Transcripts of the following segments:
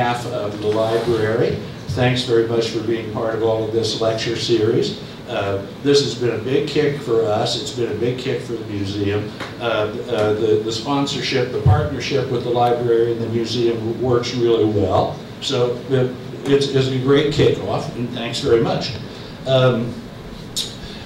behalf of the library, thanks very much for being part of all of this lecture series. Uh, this has been a big kick for us. It's been a big kick for the museum. Uh, uh, the, the sponsorship, the partnership with the library and the museum works really well. So it, it's, it's a great kickoff, and thanks very much. Um,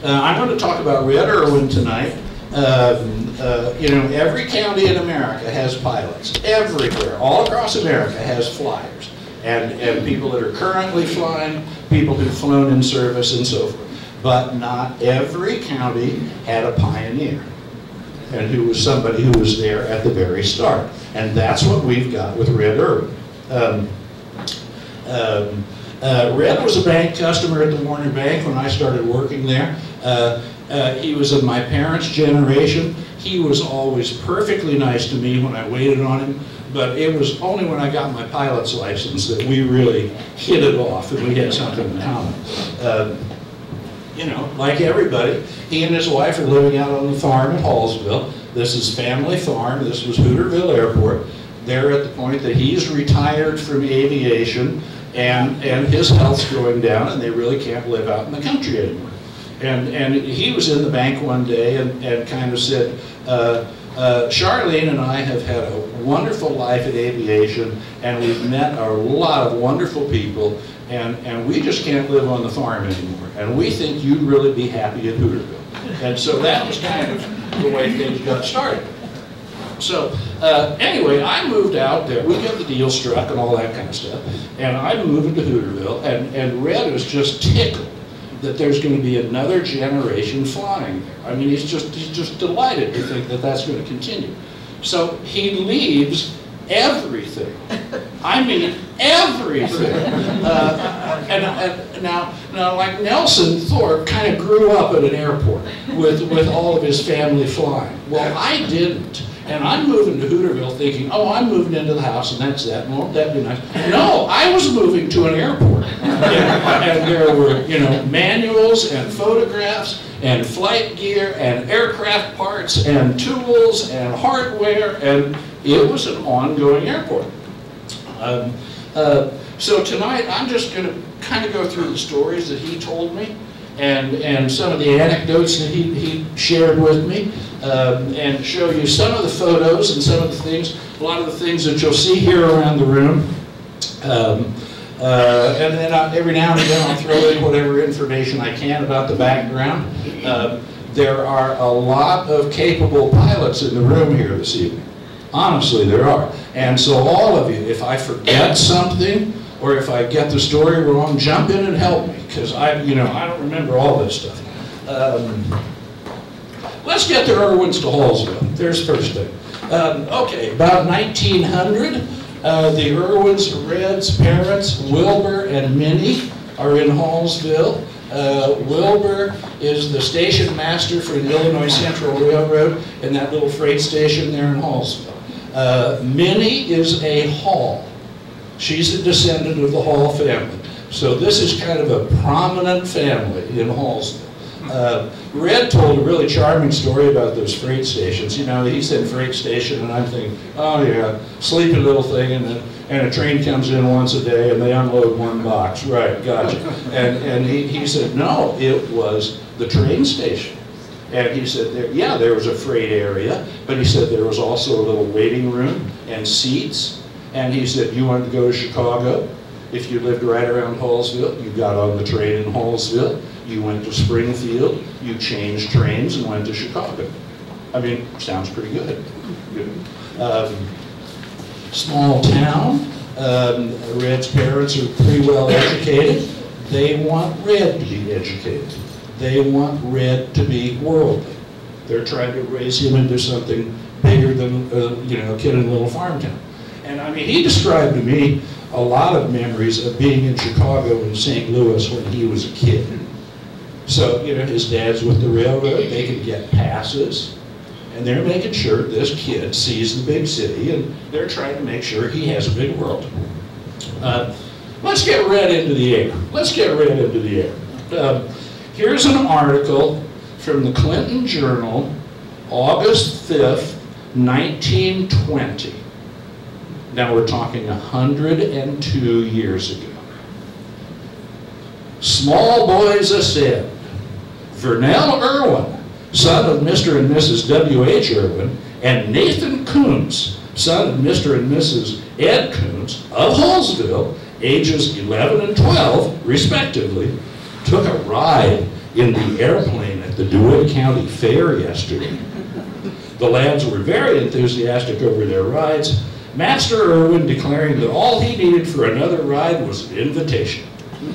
uh, I'm going to talk about Red Irwin tonight. Um, uh, you know, every county in America has pilots. Everywhere, all across America has flyers. And, and people that are currently flying, people who've flown in service and so forth but not every county had a pioneer and who was somebody who was there at the very start. And that's what we've got with Red Irwin. Um, um, uh, Red was a bank customer at the Warner Bank when I started working there. Uh, uh, he was of my parents' generation. He was always perfectly nice to me when I waited on him, but it was only when I got my pilot's license that we really hit it off and we had something in common. Uh, you know, like everybody, he and his wife are living out on the farm in Hallsville. This is family farm. This was Hooterville Airport. They're at the point that he's retired from aviation and, and his health's going down and they really can't live out in the country anymore. And, and he was in the bank one day and, and kind of said, uh, uh, Charlene and I have had a wonderful life at aviation and we've met a lot of wonderful people and, and we just can't live on the farm anymore. And we think you'd really be happy at Hooterville. And so that was kind of the way things got started. So uh, anyway, I moved out there. We got the deal struck and all that kind of stuff. And I moved into Hooterville, and, and Red was just tickled that there's going to be another generation flying there. I mean, he's just, he's just delighted to think that that's going to continue. So he leaves everything. I mean everything. Uh, and, and, now, now, like Nelson Thorpe kind of grew up at an airport with, with all of his family flying. Well, I didn't. And I'm moving to Hooterville thinking, oh, I'm moving into the house and that's that. Won't that be nice? No, I was moving to an airport. and, there were, you know, manuals and photographs and flight gear and aircraft parts and tools and hardware and it was an ongoing airport. Um, uh, so tonight I'm just going to kind of go through the stories that he told me and, and some of the anecdotes that he, he shared with me um, and show you some of the photos and some of the things, a lot of the things that you'll see here around the room. Um, uh, and then I, every now and again I'll throw in whatever information I can about the background. Uh, there are a lot of capable pilots in the room here this evening. Honestly, there are. And so all of you, if I forget something, or if I get the story wrong, jump in and help me, because I, you know, I don't remember all this stuff. Um, let's get the Irwins to Hallsville. There's the first thing. Um, okay, about 1900, uh, the Irwins, Red's parents, Wilbur and Minnie, are in Hallsville. Uh, Wilbur is the station master for the Illinois Central Railroad in that little freight station there in Hallsville. Uh, Minnie is a Hall. She's a descendant of the Hall family. So this is kind of a prominent family in Hallsville. Uh, Red told a really charming story about those freight stations. You know, he said freight station, and I'm thinking, oh yeah, sleepy little thing, and, then, and a train comes in once a day, and they unload one box. Right, gotcha. And, and he, he said, no, it was the train station. And he said, there, yeah, there was a freight area, but he said there was also a little waiting room and seats. And he said, you wanted to go to Chicago? If you lived right around Hallsville, you got on the train in Hallsville, you went to Springfield, you changed trains and went to Chicago. I mean, sounds pretty good. Um, small town, um, Red's parents are pretty well educated. They want Red to be educated. They want Red to be worldly. They're trying to raise him into something bigger than uh, you know a kid in a little farm town. And I mean, he described to me a lot of memories of being in Chicago and St. Louis when he was a kid. So, you know, his dad's with the railroad, they can get passes, and they're making sure this kid sees the big city, and they're trying to make sure he has a big world. Uh, let's get Red into the air. Let's get Red into the air. Um, Here's an article from the Clinton Journal, August 5th, 1920. Now we're talking 102 years ago. Small boys ascend. Vernell Irwin, son of Mr. and Mrs. W.H. Irwin, and Nathan Koontz, son of Mr. and Mrs. Ed Koontz of Hallsville, ages 11 and 12, respectively, took a ride in the airplane at the DeWitt County Fair yesterday. The lads were very enthusiastic over their rides, Master Irwin declaring that all he needed for another ride was an invitation.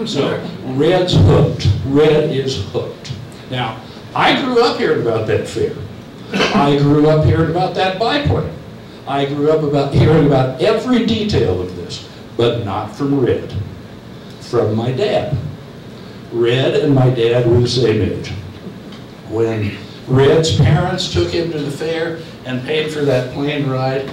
So, Red's hooked. Red is hooked. Now, I grew up hearing about that fair. I grew up hearing about that biplane. I grew up about hearing about every detail of this, but not from Red, from my dad. Red and my dad were the same age. When Red's parents took him to the fair and paid for that plane ride,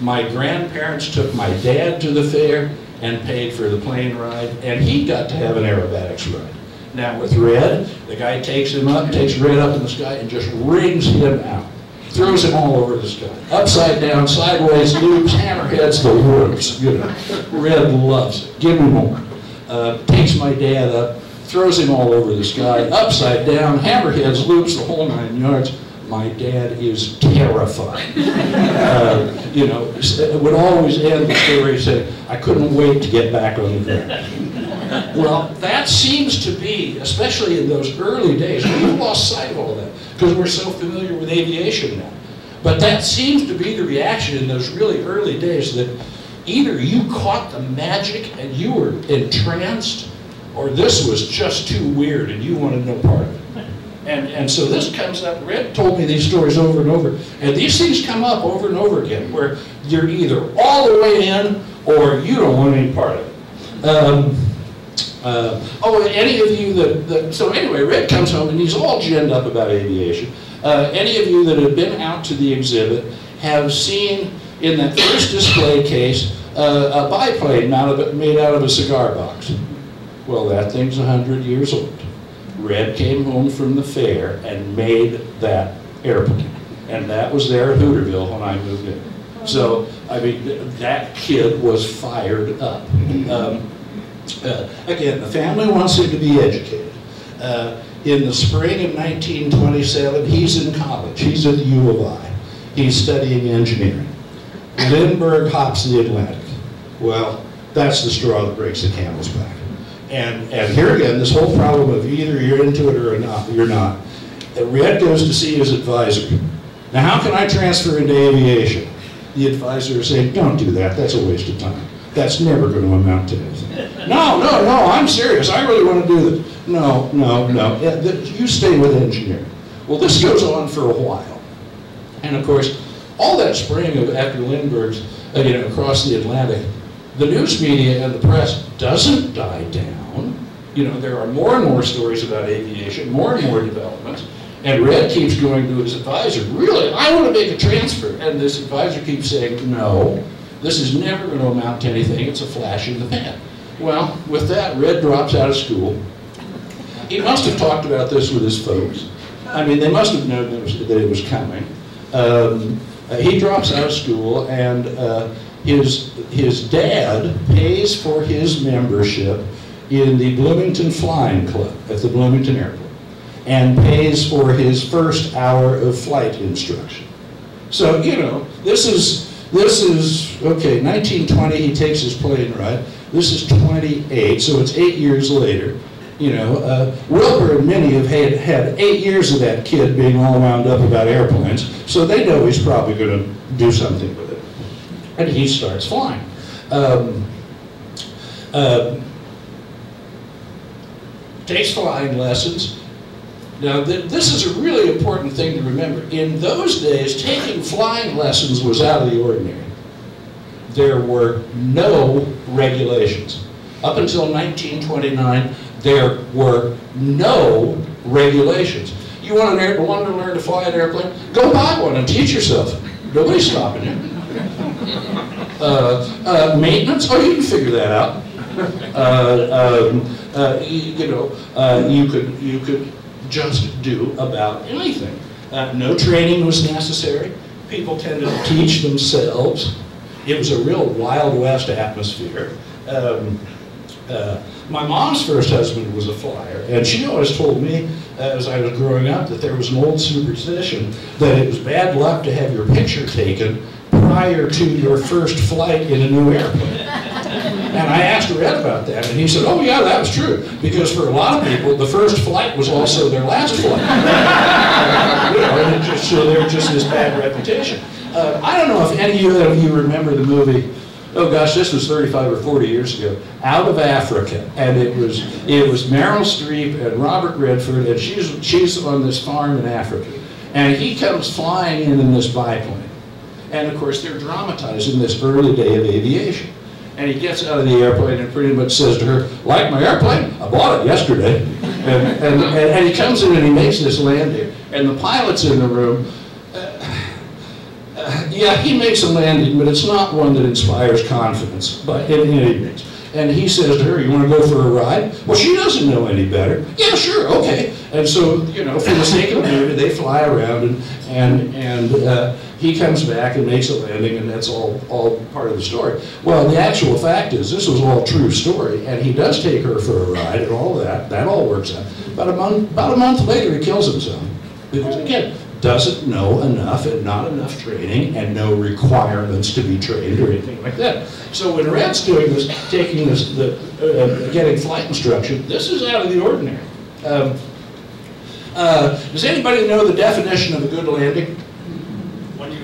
my grandparents took my dad to the fair and paid for the plane ride, and he got to have an aerobatics ride. Now with Red, the guy takes him up, takes Red up in the sky, and just rings him out. Throws him all over the sky. Upside down, sideways, loops, hammerheads, the works, you know. Red loves it. Give me more. Uh, takes my dad up, throws him all over the sky, upside down, hammerheads, loops, the whole nine yards. My dad is terrified. uh, you know, it would always end the story saying, I couldn't wait to get back on the ground. well, that seems to be, especially in those early days, we've lost sight of all of that because we're so familiar with aviation now. But that seems to be the reaction in those really early days that either you caught the magic and you were entranced, or this was just too weird and you wanted no part of it. And, and so this comes up, Red told me these stories over and over, and these things come up over and over again, where you're either all the way in or you don't want any part of it. Um, uh, oh, any of you that, that, so anyway, Red comes home and he's all ginned up about aviation. Uh, any of you that have been out to the exhibit have seen in that first display case uh, a biplane made out of a cigar box. Well, that thing's 100 years old. Red came home from the fair and made that airplane. And that was there at Hooterville when I moved in. So, I mean, that kid was fired up. Um, uh, again, the family wants him to be educated. Uh, in the spring of 1927, he's in college. He's at the U of I. He's studying engineering. Lindbergh hops the Atlantic. Well, that's the straw that breaks the camel's back. And, and here again, this whole problem of either you're into it or not, you're not. Red goes to see his advisor. Now, how can I transfer into aviation? The advisor is saying, don't do that. That's a waste of time. That's never going to amount to anything. No, no, no, I'm serious. I really want to do this. No, no, no. You stay with engineering. Well, this goes on for a while. And of course, all that spring of after Lindbergh's, uh, you know, across the Atlantic, the news media and the press doesn't die down. You know, there are more and more stories about aviation, more and more developments. And Red keeps going to his advisor, really, I want to make a transfer. And this advisor keeps saying, no, this is never going to amount to anything. It's a flash in the pan. Well, with that, Red drops out of school. He must have talked about this with his folks. I mean, they must have known that it was, that it was coming. Um, uh, he drops out of school, and uh, his, his dad pays for his membership in the Bloomington Flying Club at the Bloomington Airport and pays for his first hour of flight instruction. So, you know, this is, this is, okay, 1920, he takes his plane ride. This is 28, so it's eight years later. You know, uh, Wilbur and Minnie have had, had eight years of that kid being all wound up about airplanes, so they know he's probably going to do something with it. And he starts flying. Um, uh, takes flying lessons. Now, th this is a really important thing to remember. In those days, taking flying lessons was out of the ordinary. There were no regulations. Up until 1929, there were no regulations. You want, an want to learn to fly an airplane? Go buy one and teach yourself. Nobody's stopping you. Uh, uh, maintenance? Oh, you can figure that out. Uh, um, uh, you, you, know, uh, you could you could just do about anything. No training was necessary. People tended to teach themselves. It was a real Wild West atmosphere. Um, my mom's first husband was a flyer, and she always told me, as I was growing up, that there was an old superstition that it was bad luck to have your picture taken prior to your first flight in a new airplane. And I asked Red about that, and he said, oh yeah, that was true. Because for a lot of people, the first flight was also their last flight. you know, just, so they're just this bad reputation. Uh, I don't know if any of you remember the movie, oh gosh, this was 35 or 40 years ago, Out of Africa. And it was, it was Meryl Streep and Robert Redford, and she's, she's on this farm in Africa. And he comes flying in in this biplane. And of course, they're dramatizing this early day of aviation. And he gets out of the airplane and pretty much says to her, like my airplane? I bought it yesterday. And, and, and, he comes in and he makes this landing. And the pilot's in the room. Uh, uh, yeah, he makes a landing, but it's not one that inspires confidence, but in any case. And he says to her, you want to go for a ride? Well, she doesn't know any better. Yeah, sure, okay. And so, you know, for the sake of the movie, they fly around and, and, and uh, he comes back and makes a landing, and that's all, all part of the story. Well, the actual fact is, this was all true story, and he does take her for a ride and all that. That all works out. But a month, about a month later, he kills himself. Because, again, doesn't know enough and not enough training and no requirements to be trained or anything like that. So when Red's doing this, taking this, the, uh, getting flight instruction, this is out of the ordinary. Um, uh, does anybody know the definition of a good landing?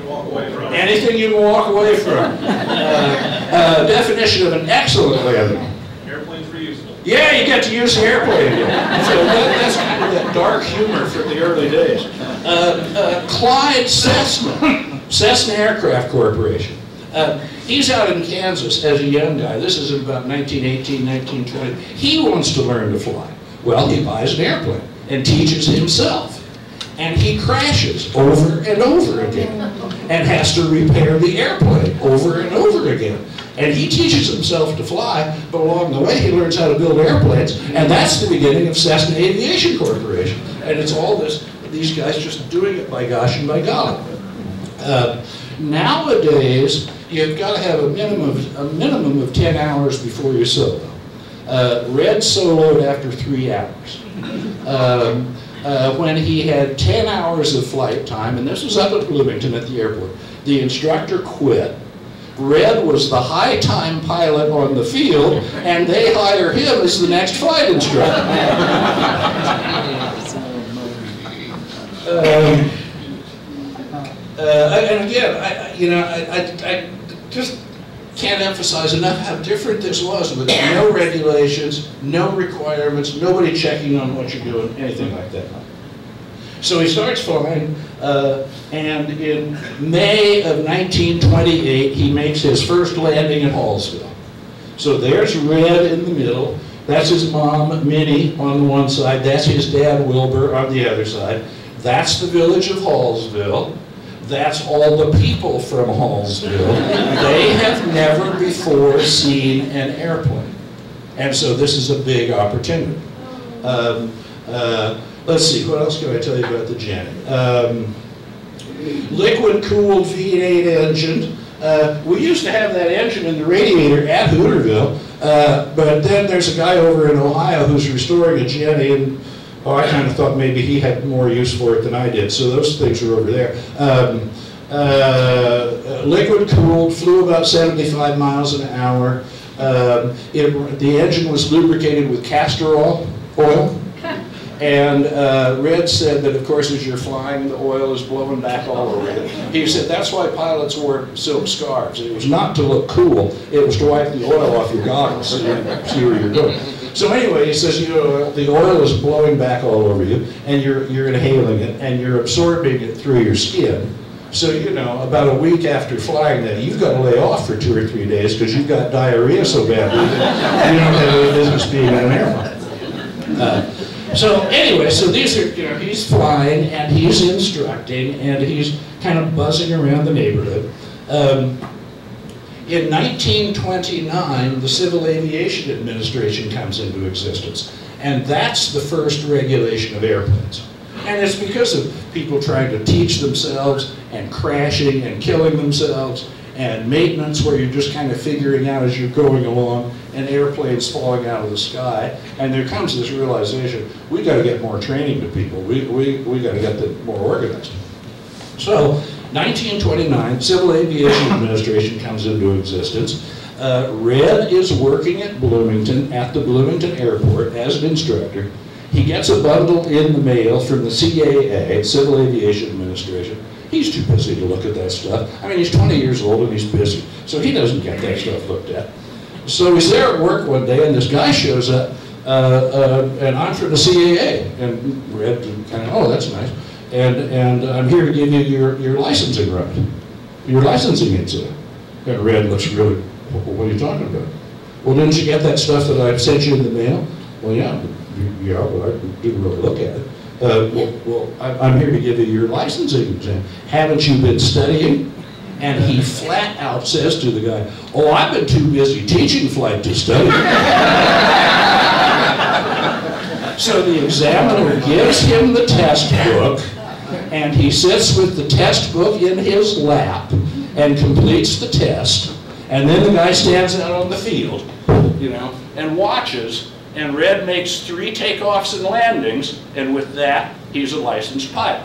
Walk away from. Anything you can walk away from. Uh, uh, definition of an excellent landing. Airplane's reusable. Yeah, you get to use the airplane again. So that, that's kind of that dark humor from the early days. Uh, uh Clyde Cessna, Cessna Aircraft Corporation. Uh, he's out in Kansas as a young guy. This is about 1918, 1920. He wants to learn to fly. Well, he buys an airplane and teaches himself and he crashes over and over again and has to repair the airplane over and over again. And he teaches himself to fly, but along the way he learns how to build airplanes, and that's the beginning of Cessna Aviation Corporation. And it's all this, these guys just doing it by gosh and by golly. Uh, nowadays, you've got to have a minimum of, a minimum of 10 hours before you solo. Uh, Red soloed after three hours. Um, uh, when he had 10 hours of flight time, and this was up at Bloomington at the airport. The instructor quit. Red was the high time pilot on the field, and they hire him as the next flight instructor. um, uh, and again, I, you know, I, I, I just can't emphasize enough how different this was with no regulations, no requirements, nobody checking on what you're doing, anything like that. So he starts flying, uh, and in May of 1928, he makes his first landing in Hallsville. So there's Red in the middle. That's his mom, Minnie, on one side. That's his dad, Wilbur, on the other side. That's the village of Hallsville. That's all the people from Hallsville. they have never before seen an airplane. And so this is a big opportunity. Um, uh, let's see, what else can I tell you about the Jenny? Um, Liquid-cooled V8 engine. Uh, we used to have that engine in the radiator at Hooterville, uh, but then there's a guy over in Ohio who's restoring a Jenny, and oh, I kind of thought maybe he had more use for it than I did, so those things are over there. Um, uh, liquid cooled, flew about 75 miles an hour. Um, it, the engine was lubricated with castor oil. oil. And uh, Red said that, of course, as you're flying, the oil is blowing back all over you. He said that's why pilots wore silk scarves. It was not to look cool. It was to wipe the oil off your goggles so you see where you're going. So anyway, he says, you know, the oil is blowing back all over you, and you're, you're inhaling it, and you're absorbing it through your skin. So, you know, about a week after flying that, you've got to lay off for two or three days because you've got diarrhea so badly that you don't have any business being in an airplane. Uh, so anyway, so these are, you know, he's flying and he's instructing and he's kind of buzzing around the neighborhood. Um, in 1929, the Civil Aviation Administration comes into existence, and that's the first regulation of airplanes. And it's because of people trying to teach themselves and crashing and killing themselves. and maintenance where you're just kind of figuring out as you're going along, and airplanes falling out of the sky. And there comes this realization, we got to get more training to people. We, we, we got to get them more organized. So 1929, Civil Aviation Administration comes into existence. Uh, Red is working at Bloomington, at the Bloomington Airport as an instructor. He gets a bundle in the mail from the CAA, Civil Aviation Administration. He's too busy to look at that stuff. I mean, he's 20 years old and he's busy, so he doesn't get that stuff looked at. So he's there at work one day and this guy shows up, uh, uh, and I'm from the CAA. And Red kind of, oh, that's nice. And, and I'm here to give you your, your licensing right, your licensing exam. And Red looks really, what are you talking about? Well, didn't you get that stuff that I sent you in the mail? Well, yeah, yeah, but I didn't really look at it. Uh, well, well, I'm here to give you your licensing exam. Haven't you been studying? And he flat out says to the guy, oh, I've been too busy teaching flight to study. So the examiner gives him the test book, and he sits with the test book in his lap and completes the test. And then the guy stands out on the field, you know, and watches, and Red makes three takeoffs and landings, and with that, he's a licensed pilot.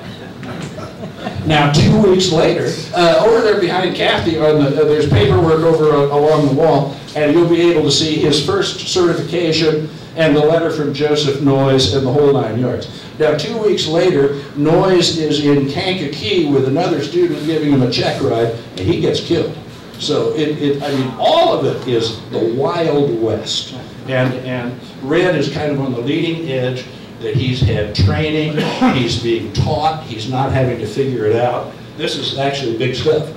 Now, two weeks later, uh, over there behind Kathy, on the, uh, there's paperwork over uh, along the wall, and you'll be able to see his first certification and the letter from Joseph Noyes and the whole nine yards. Now, two weeks later, Noyes is in Kankakee with another student giving him a check ride, and he gets killed. So it, it, I mean, all of it is the Wild West. And, and Red is kind of on the leading edge that he's had training, he's being taught, he's not having to figure it out. This is actually big stuff.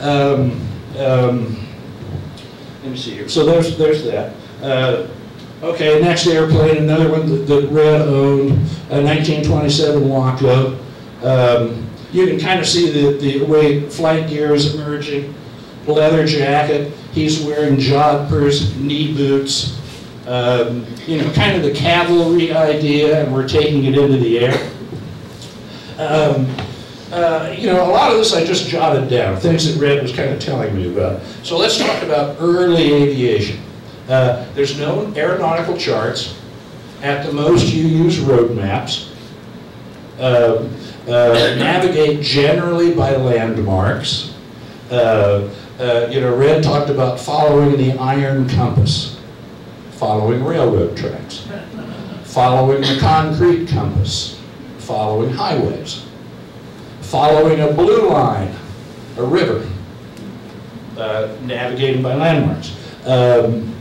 Um, um, let me see here. So there's, there's that. Uh, okay, next airplane, another one that, that Red owned, a 1927 Waco. Um, you can kind of see the, the way flight gear is emerging. Leather jacket, he's wearing jodhpurs, knee boots, um, you know, kind of the cavalry idea, and we're taking it into the air. Um, uh, you know, a lot of this I just jotted down, things that Red was kind of telling me about. So let's talk about early aviation. Uh, there's no aeronautical charts. At the most, you use road maps. Um, uh, navigate generally by landmarks. Uh, uh, you know, Red talked about following the iron compass, following railroad tracks, following the concrete compass, following highways, following a blue line, a river, uh, navigating by landmarks. Um,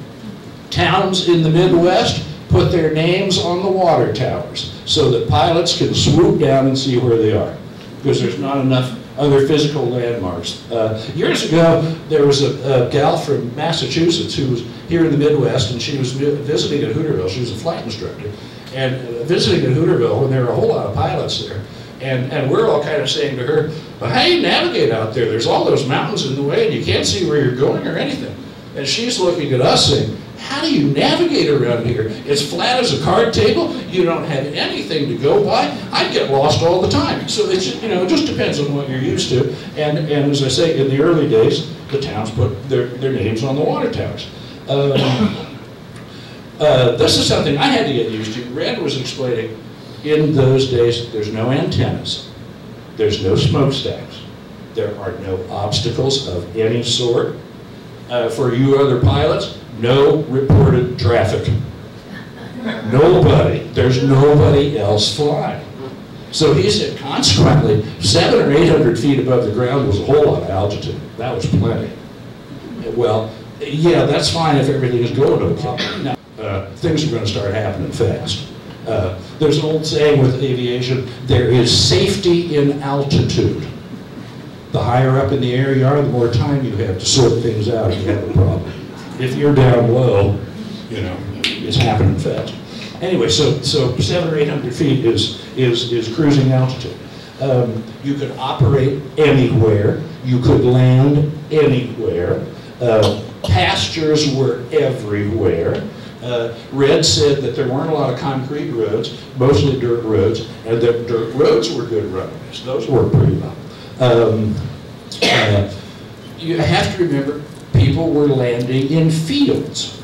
towns in the Midwest put their names on the water towers so that pilots can swoop down and see where they are because there's not enough other physical landmarks. Uh, years ago, there was a, a, gal from Massachusetts who was here in the Midwest, and she was visiting at Hooterville. She was a flight instructor, and uh, visiting at Hooterville when there were a whole lot of pilots there. And, and we're all kind of saying to her, well, how do you navigate out there? There's all those mountains in the way, and you can't see where you're going or anything. And she's looking at us saying, how do you navigate around here? It's flat as a card table. You don't have anything to go by. I get lost all the time. So it's you know it just depends on what you're used to. And and as I say, in the early days, the towns put their, their names on the water towers. Um, uh, this is something I had to get used to. Red was explaining. In those days, there's no antennas. There's no smokestacks. There are no obstacles of any sort. Uh, for you other pilots, no reported traffic. Nobody. There's nobody else flying. So he said, consequently, seven or eight hundred feet above the ground was a whole lot of altitude. That was plenty. Well, yeah, that's fine if everything is going okay. Now, uh, things are going to start happening fast. Uh, there's an old saying with aviation, there is safety in altitude. The higher up in the air you are, the more time you have to sort things out if you have a problem if you're down low, you know, it's happening fast. Anyway, so, so seven or 800 feet is, is, is cruising altitude. Um, you could operate anywhere. You could land anywhere. Uh, pastures were everywhere. Uh, Red said that there weren't a lot of concrete roads, mostly dirt roads, and that dirt roads were good runways. Those worked pretty well. Um, uh, you have to remember, people were landing in fields.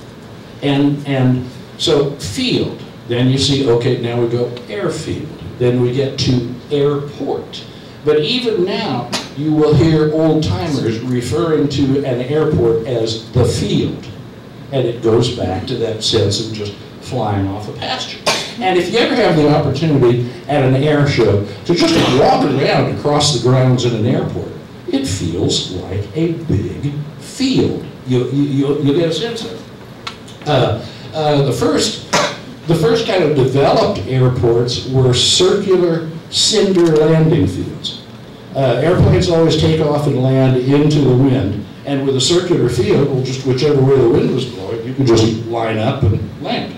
And, and so field, then you see, okay, now we go airfield. Then we get to airport. But even now, you will hear old timers referring to an airport as the field. And it goes back to that sense of just flying off a pasture. And if you ever have the opportunity at an air show to just walk around across the grounds in an airport, it feels like a big field. You, you, you, get a sense of. Uh, uh, the first, the first kind of developed airports were circular cinder landing fields. Uh, airplanes always take off and land into the wind, and with a circular field, well, just whichever way the wind was blowing, you could just line up and land.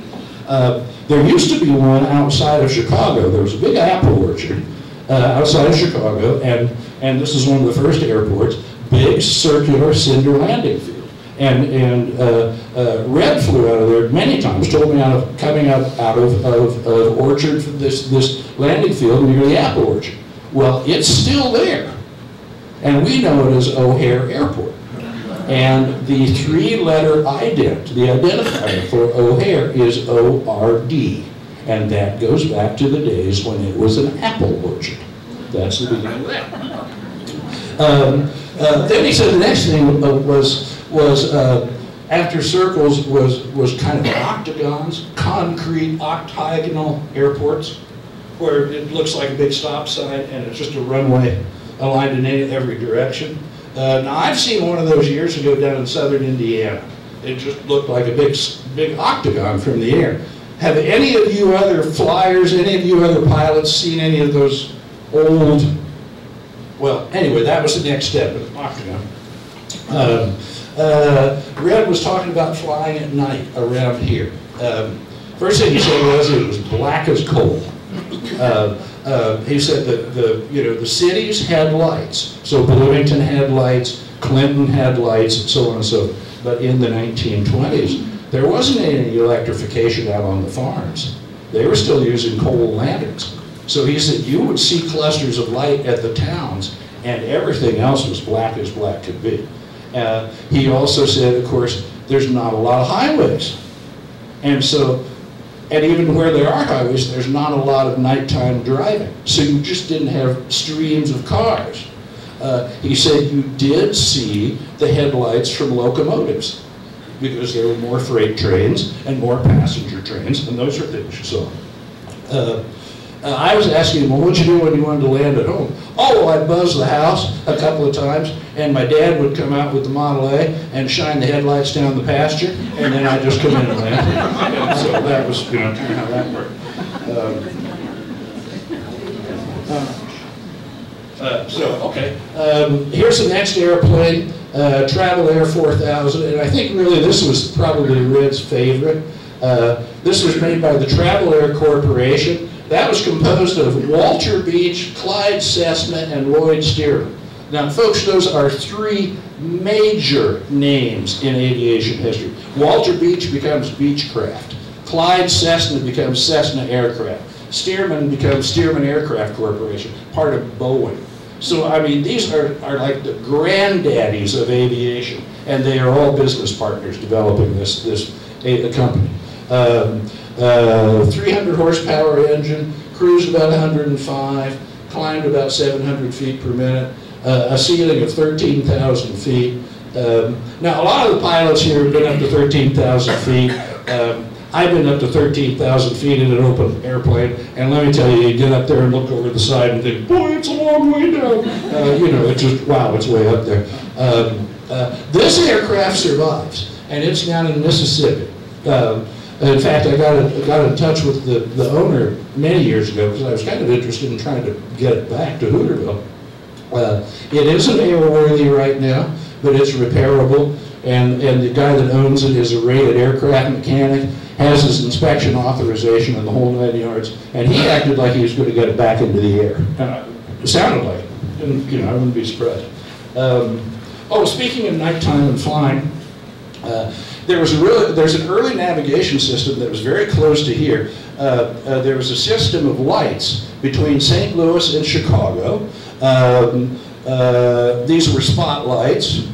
Uh, there used to be one outside of Chicago. There was a big apple orchard uh, outside of Chicago, and, and this is one of the first airports, big circular cinder landing field. And, and uh, uh, Red flew out of there many times, told me out of, coming up out of, of, of Orchard, this, this landing field near the apple orchard. Well, it's still there. And we know it as O'Hare Airport. And the three-letter ident, the identifier for O'Hare is O-R-D. And that goes back to the days when it was an apple orchard. That's the beginning of that. Um, uh, then he said the next thing was was uh, after circles was, was kind of octagons, concrete octagonal airports, where it looks like a big stop sign and it's just a runway aligned in any, every direction. Uh, now I've seen one of those years ago down in southern Indiana. It just looked like a big, big octagon from the air. Have any of you other flyers, any of you other pilots seen any of those old, well, anyway, that was the next step, octagon. Um, uh, Red was talking about flying at night around here. Um, first thing he said was it was black as coal. Uh, uh, he said that the you know the cities had lights, so Bloomington had lights, Clinton had lights, and so on and so. forth. But in the 1920s, there wasn't any electrification out on the farms. They were still using coal lanterns. So he said you would see clusters of light at the towns, and everything else was black as black could be. Uh, he also said, of course, there's not a lot of highways. And so, and even where there are highways, there's not a lot of nighttime driving. So you just didn't have streams of cars. Uh, he said you did see the headlights from locomotives because there were more freight trains and more passenger trains, and those are things you saw. Uh, uh, I was asking him, well, what'd you do when you wanted to land at home? Oh, well, I'd buzz the house a couple of times, and my dad would come out with the Model A and shine the headlights down the pasture, and then I'd just come in and land. so that was, you know, how that worked. Um, uh, uh, so, okay. Um, here's the next airplane, uh, Travel Air 4000, and I think really this was probably Red's favorite. Uh, this was made by the Travel Air Corporation. That was composed of Walter Beech, Clyde Cessna, and Lloyd Stearman. Now, folks, those are three major names in aviation history. Walter Beech becomes Beechcraft. Clyde Cessna becomes Cessna Aircraft. Stearman becomes Stearman Aircraft Corporation, part of Boeing. So, I mean, these are, are like the granddaddies of aviation, and they are all business partners developing this, this company. Um, uh, 300 horsepower engine, cruised about 105, climbed about 700 feet per minute, uh, a ceiling of 13,000 feet. Um, now, a lot of the pilots here have been up to 13,000 feet. Um, I've been up to 13,000 feet in an open airplane, and let me tell you, you get up there and look over the side and think, boy, it's a long way down. Uh, you know, it's just, wow, it's way up there. Um, uh, this aircraft survives, and it's down in Mississippi. Um, in fact, I got, in, got in touch with the, the owner many years ago because I was kind of interested in trying to get it back to Hooterville. Uh, it isn't airworthy right now, but it's repairable. And, and the guy that owns it is a rated aircraft mechanic, has his inspection authorization and the whole nine yards, and he acted like he was going to get it back into the air. It sounded like it. And, you know, I wouldn't be surprised. Um, oh, speaking of nighttime and flying, uh, there was a really, there's an early navigation system that was very close to here. Uh, uh, there was a system of lights between St. Louis and Chicago. Um, uh, these were spotlights.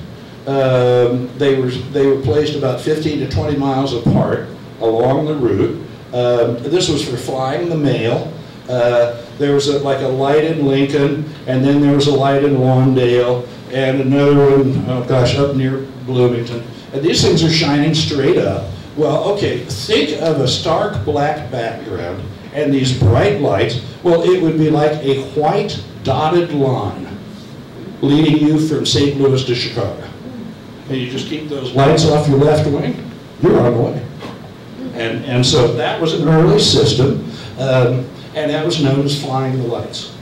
Um, They were, they were placed about 15 to 20 miles apart along the route. Um, This was for flying the mail. Uh, There was a- like a light in Lincoln, and then there was a light in Lawndale, and another one, oh gosh, up near Bloomington. And these things are shining straight up. Well, okay, think of a stark black background and these bright lights. Well, it would be like a white dotted line leading you from St. Louis to Chicago. And you just keep those lights off your left wing, you're on the way. And, and so that was an early system, um, and that was known as flying the lights.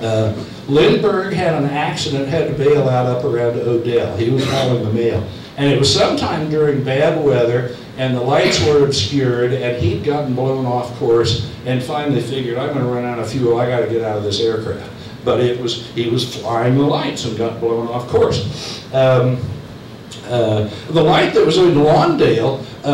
Uh, Lindbergh had an accident, had to bail out up around Odell. He was hauling the mail. And it was sometime during bad weather, and the lights were obscured, and he'd gotten blown off course, and finally figured, I'm gonna run out of fuel, I gotta get out of this aircraft. But it was, he was flying the lights and got blown off course. Um, uh, The light that was in Lawndale, uh,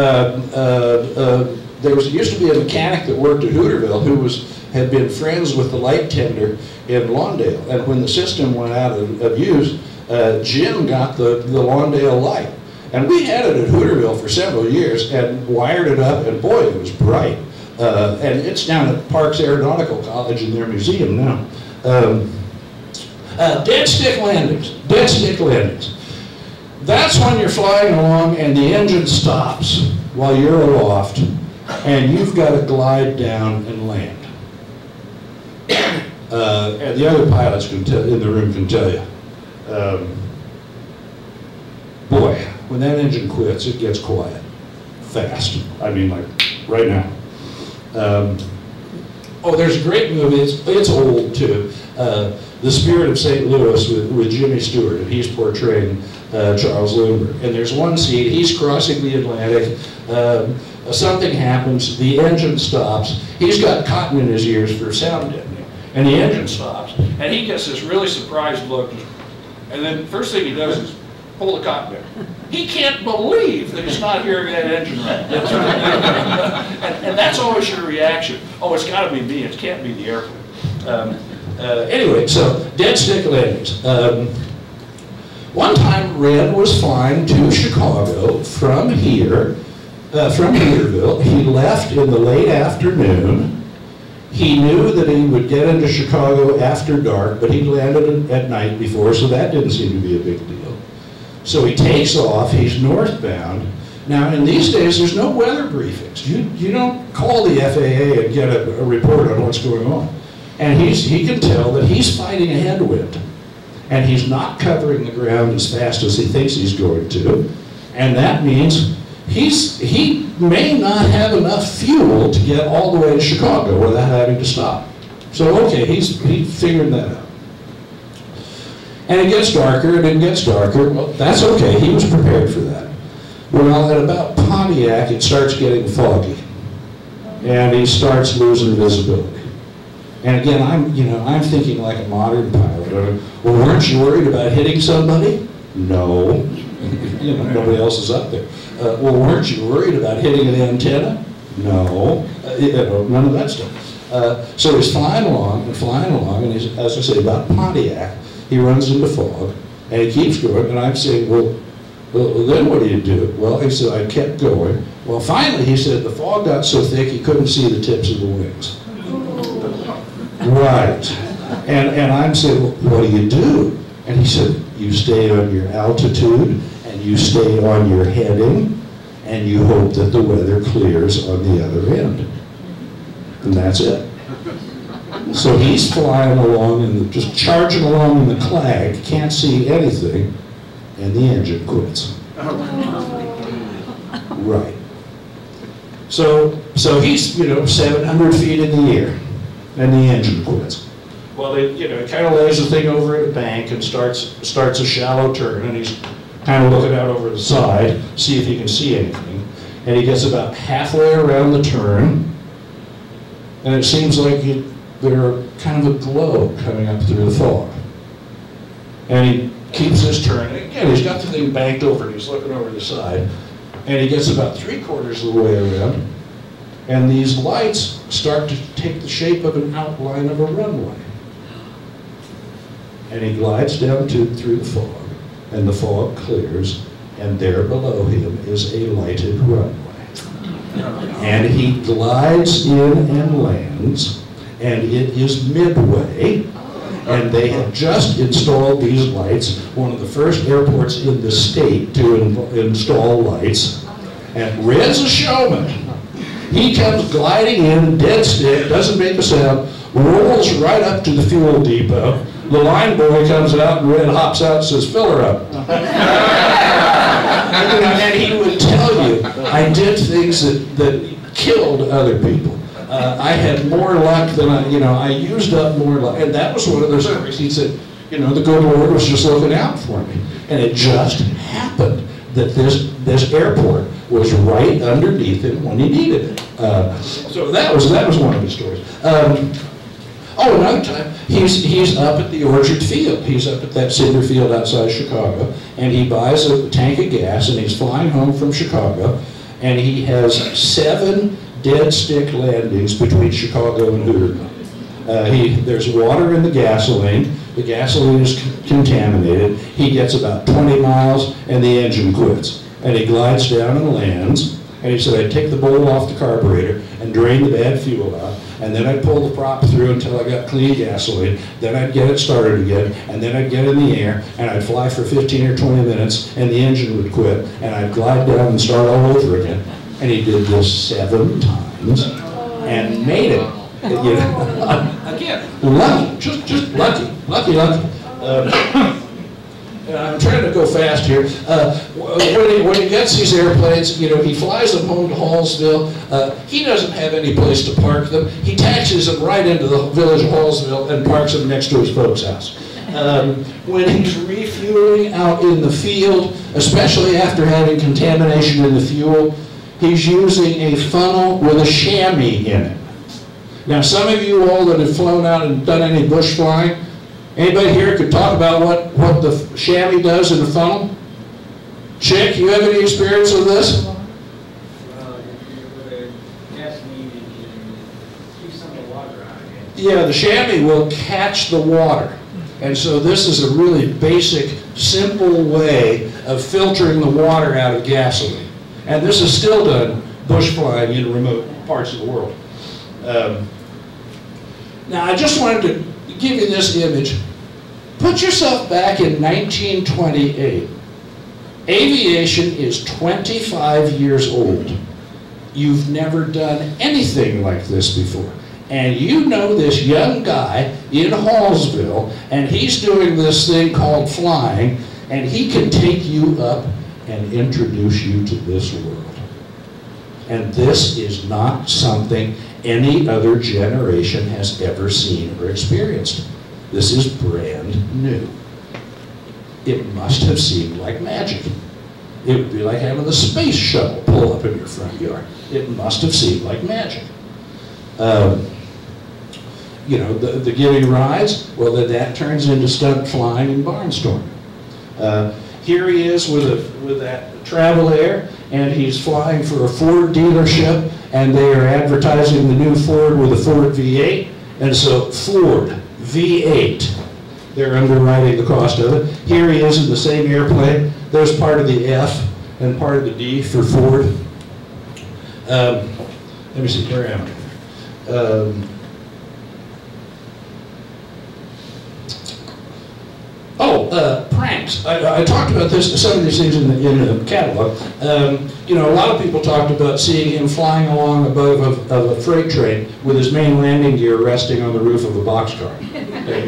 uh, uh, there was, used to be a mechanic that worked at Hooterville who was, had been friends with the light tender in Lawndale. And when the system went out of of use, uh, Jim got the, the Lawndale light. And we had it at Hooterville for several years and wired it up, and boy, it was bright. Uh, And it's down at Parks Aeronautical College in their museum now. Um, uh, Dead stick landings, dead stick landings. That's when you're flying along and the engine stops while you're aloft and you've got to glide down and land. Uh, and the other pilots can tell, in the room can tell you. Um, boy, when that engine quits, it gets quiet fast. I mean, like right now. Um, oh, there's a great movie. It's, it's old too. Uh, the Spirit of St. Louis with, with Jimmy Stewart, and he's portraying uh, Charles Lindbergh. And there's one scene, he's crossing the Atlantic, um, something happens, the engine stops, he's got cotton in his ears for sound deadening, and the engine stops, and he gets this really surprised look, and then first thing he does is pull the cockpit. He can't believe that he's not hearing that engine run. and, and that's always your reaction. Oh, it's got to be me, it can't be the airplane. Um, uh, anyway, so dead stick landings. Um, one time, Red was flying to Chicago from here, uh, from Hooterville. He left in the late afternoon. He knew that he would get into Chicago after dark, but he landed at night before, so that didn't seem to be a big deal. So he takes off, he's northbound. Now, in these days, there's no weather briefings. You, you don't call the FAA and get a, a report on what's going on. And he's, he can tell that he's fighting a headwind and he's not covering the ground as fast as he thinks he's going to. And that means he's, he may not have enough fuel to get all the way to Chicago without having to stop. So, okay, he's, he figured that out. And it gets darker and it gets darker. Well, that's okay, he was prepared for that. Well, at about Pontiac, it starts getting foggy. And he starts losing visibility. And again, I'm, you know, I'm thinking like a modern pilot. Well, weren't you worried about hitting somebody? No. You know, nobody else is up there. Uh, well, weren't you worried about hitting an antenna? No. Uh, you know, none of that stuff. Uh, so he's flying along and flying along, and he's, as I say, about Pontiac, he runs into fog, and he keeps going, and I'm saying, well, well, then what do you do? Well, he said, I kept going. Well, finally, he said, the fog got so thick he couldn't see the tips of the wings. Right. And, and I'm saying, well, what do you do? And he said, you stay on your altitude, you stay on your heading, and you hope that the weather clears on the other end. And that's it. So he's flying along and just charging along in the clag, can't see anything, and the engine quits. Right. So, so he's, you know, 700 feet in the air, and the engine quits. Well, they, you know, it kind of lays the thing over at a bank and starts, starts a shallow turn, and he's kind of looking out over the side, see if he can see anything. And he gets about halfway around the turn, and it seems like it, there's kind of a glow coming up through the fog. And he keeps his turn, and again, he's got the thing banked over, and he's looking over the side, and he gets about three quarters of the way around, and these lights start to take the shape of an outline of a runway. And he glides down to, through the fog, and the fog clears, and there below him is a lighted runway. And he glides in and lands, and it is midway, and they have just installed these lights, one of the first airports in the state to in- install lights. And Red's a showman. He comes gliding in, dead stick, doesn't make a sound, rolls right up to the fuel depot. The line boy comes out and Red hops out and says, fill her up. And, he would tell you, I did things that, that killed other people. Uh, I had more luck than I, you know, I used up more luck. And that was one of those stories. He said, you know, the good Lord was just looking out for me. And it just happened that this, this airport was right underneath him when he needed it. Uh, so that was, that was one of his stories. Um, Oh, another time, he's, he's up at the Orchard Field. He's up at that cinder field outside Chicago, and he buys a tank of gas, and he's flying home from Chicago, and he has seven dead stick landings between Chicago and Hooterville. Uh, he, there's water in the gasoline, the gasoline is contaminated, he gets about 20 miles, and the engine quits. And he glides down and lands, and he said, I'd take the bowl off the carburetor and drain the bad fuel out, and then I'd pull the prop through until I got clean gasoline, then I'd get it started again, and then I'd get in the air, and I'd fly for 15 or 20 minutes, and the engine would quit, and I'd glide down and start all over again. And he did this seven times, and made it. You know, Again, lucky, just, just lucky, lucky, lucky. Um, I'm trying to go fast here. Uh, when, he, when he gets these airplanes, you know, he flies them home to Hallsville. Uh, he doesn't have any place to park them. He taxis them right into the village of Hallsville and parks them next to his folks' house. Um, when he's refueling out in the field, especially after having contamination in the fuel, he's using a funnel with a chamois in it. Now, some of you all that have flown out and done any bush flying, anybody here could talk about what, what the chamois does in the funnel? Chick, you have any experience with this? Well, if you put a gasoline engine, keep some of the water out of it. Yeah, the chamois will catch the water. And so this is a really basic, simple way of filtering the water out of gasoline. And this is still done bush flying in remote parts of the world. Um, now, I just wanted to give you this image. Put yourself back in 1928. Aviation is 25 years old. You've never done anything like this before. And you know this young guy in Hallsville, and he's doing this thing called flying, and he can take you up and introduce you to this world. And this is not something any other generation has ever seen or experienced. This is brand new. It must have seemed like magic. It would be like having the space shuttle pull up in your front yard. It must have seemed like magic. Um, you know, the, the giving rides, well, then that turns into stunt flying and barnstorming. Uh, here he is with, a, with that Travel Air, and he's flying for a Ford dealership, and they are advertising the new Ford with a Ford V8, and so Ford V8, they're underwriting the cost of it. Here he is in the same airplane. There's part of the F and part of the D for Ford. Um, let me see, where am I? Um, Oh, uh, pranks. I, I talked about this, some of these things in the, in the catalog. Um, you know, a lot of people talked about seeing him flying along above of, of a freight train with his main landing gear resting on the roof of a boxcar.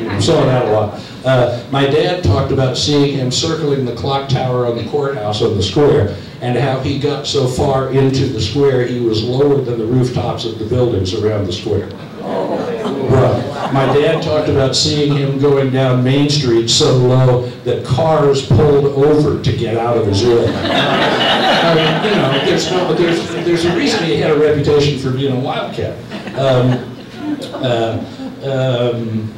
I saw that a lot. Uh, my dad talked about seeing him circling the clock tower on the courthouse on the square and how he got so far into the square he was lower than the rooftops of the buildings around the square. Right. My dad talked about seeing him going down Main Street so low that cars pulled over to get out of his way. I mean, you know, there's, no, there's, there's a reason he had a reputation for being a wildcat. Um, uh, um,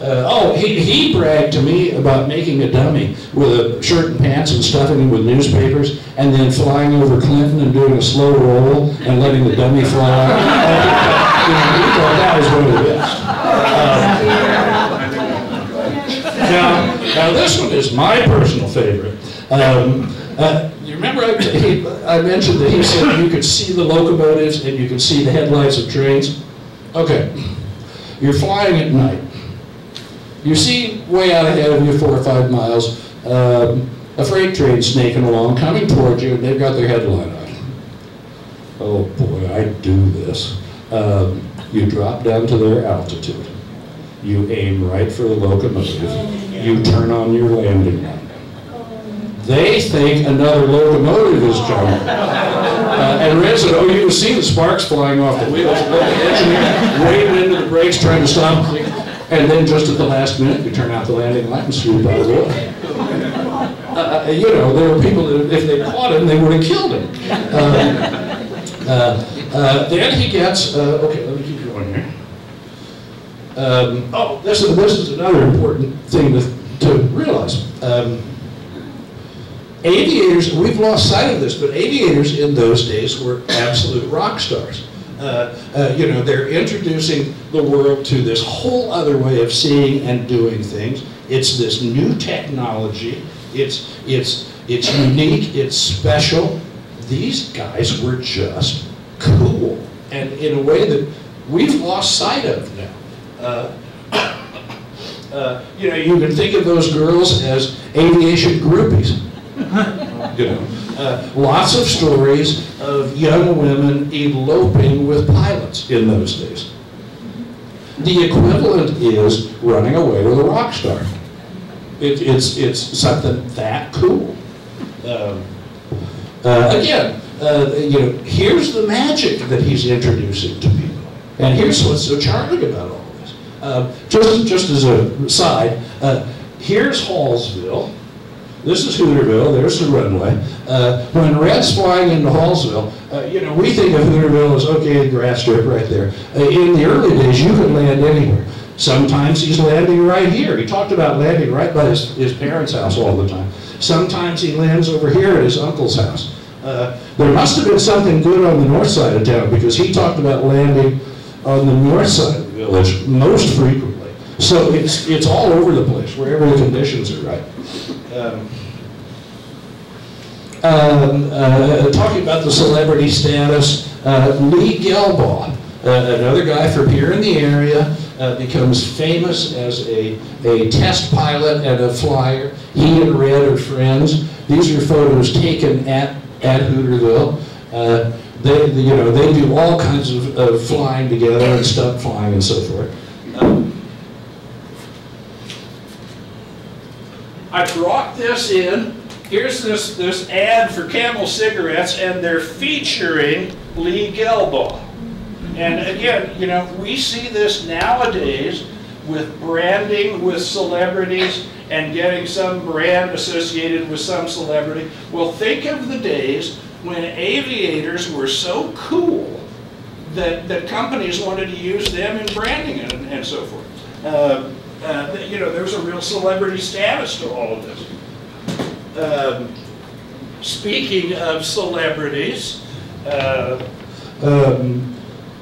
uh, oh, he, he bragged to me about making a dummy with a shirt and pants and stuffing him with newspapers and then flying over Clinton and doing a slow roll and letting the dummy fly out. He thought that was one of the best. Uh, now, Now, this one is my personal favorite. Um, uh, You remember I he- I mentioned that he said you could see the locomotives and you could see the headlights of trains? Okay, you're flying at night. You see way out ahead of you, four or five miles, um, a freight train snaking along, coming towards you, and they've got their headlight on. Oh boy, I do this. Um, You drop down to their altitude. You aim right for the locomotive. You turn on your landing. They think another locomotive is coming. Uh, And oh, you can see the sparks flying off the wheels. The engineer waving into the brakes, trying to stop. And then just at the last minute, you turn out the landing light and swoop out of the uh, You know, there were people that if they caught him, they would have killed him. Um, uh, uh, Then he gets, uh, okay, let me keep going here. Um, Oh, this is, another important thing to, to realize. Um, Aviators, we've lost sight of this, but aviators in those days were absolute rock stars. Uh, uh, You know, they're introducing the world to this whole other way of seeing and doing things. It's this new technology. It's, it's, it's unique, it's special. These guys were just cool, and in a way that we've lost sight of. Uh, uh, You know, you can think of those girls as aviation groupies. You know, uh, lots of stories of young women eloping with pilots in those days. The equivalent is running away with a rock star. It, it's, it's something that cool. Um, uh, again, uh, you know, here's the magic that he's introducing to people. And here's what's so charming about all. Uh, just, just as a side, uh, here's Hallsville. This is Hooterville, there's the runway. Uh, when Red's flying into Hallsville, uh, you know, we think of Hooterville as, okay, grass strip right there. Uh, in the early days, you could land anywhere. Sometimes he's landing right here. He talked about landing right by his, his parents' house all the time. Sometimes he lands over here at his uncle's house. Uh, there must have been something good on the north side of town because he talked about landing on the north side village most frequently. So it's, it's all over the place, wherever the conditions are right. Um, um, uh, talking about the celebrity status, uh, Lee Gehlbach, uh, another guy from here in the area, uh, becomes famous as a, a test pilot and a flyer. He and Red are friends. These are photos taken at, at Hooterville. Uh, they, you know, they do all kinds of, of flying together and stunt flying and so forth. Um, I brought this in. Here's this, this ad for Camel cigarettes, and they're featuring Lee Gehlbach. And again, you know, we see this nowadays with branding with celebrities and getting some brand associated with some celebrity. Well, think of the days when aviators were so cool that, that companies wanted to use them in branding and, and so forth. Uh, uh, you know, there's a real celebrity status to all of this. Um, speaking of celebrities, uh, um,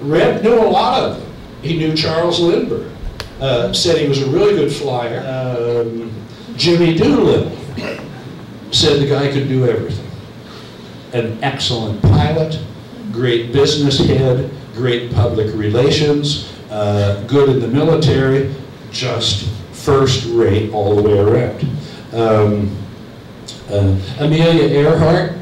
knew a lot of them. He knew Charles Lindbergh. Uh, said he was a really good flyer. Um, Jimmy Doolittle said the guy could do everything. An excellent pilot, great business head, great public relations, uh, good in the military, just first rate all the way around. Um, uh, Amelia Earhart,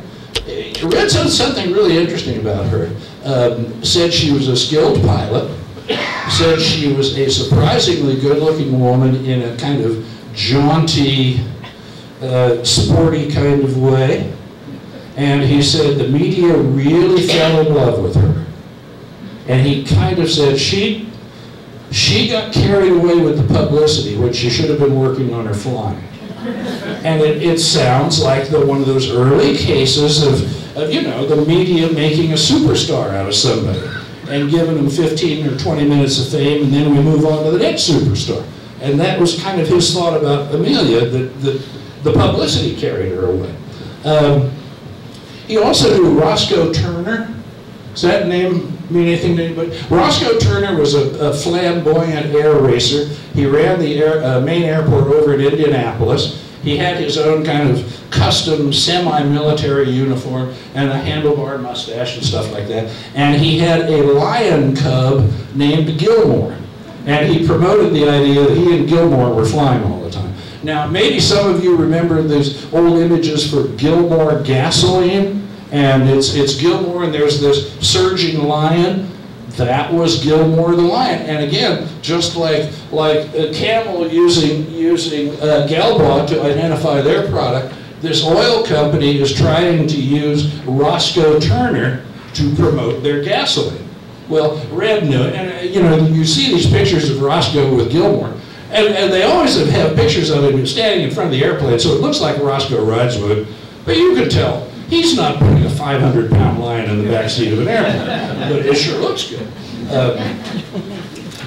eh, read some- something really interesting about her. Um, said she was a skilled pilot, said she was a surprisingly good-looking woman in a kind of jaunty, uh, sporty kind of way. And he said the media really fell in love with her. And he kind of said she, she got carried away with the publicity when she should have been working on her flying. And it, it sounds like the, one of those early cases of, of, you know, the media making a superstar out of somebody and giving them 15 or 20 minutes of fame and then we move on to the next superstar. And that was kind of his thought about Amelia, that, that the publicity carried her away. Um, he also knew Roscoe Turner. Does that name mean anything to anybody? Roscoe Turner was a, a flamboyant air racer. He ran the air, uh, main airport over in Indianapolis. He had his own kind of custom semi-military uniform and a handlebar mustache and stuff like that. And he had a lion cub named Gilmore. And he promoted the idea that he and Gilmore were flying all the time. Now, maybe some of you remember those old images for Gilmore gasoline, and it's, it's Gilmore, and there's this surging lion. That was Gilmore the lion. And again, just like, like a camel using, using uh, to identify their product, this oil company is trying to use Roscoe Turner to promote their gasoline. Well, Red knew and uh, you know, you see these pictures of Roscoe with Gilmore, and, and they always have, pictures of him standing in front of the airplane, so it looks like Roscoe rides with it, but you can tell he's not putting a 500 pound lion in the back seat of an airplane, but it sure looks good. Um,